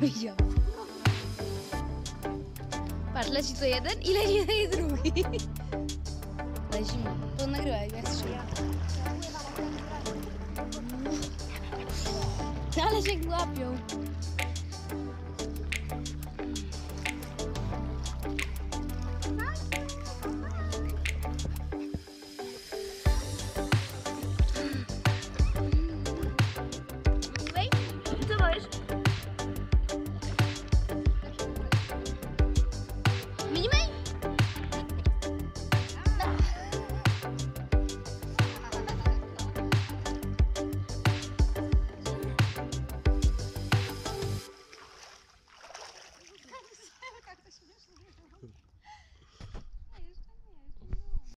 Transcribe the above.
Widział. Patrz, leci to jeden i leci drugi. Lecimy. To nagrywaj, jak strzela. Ale się łapią.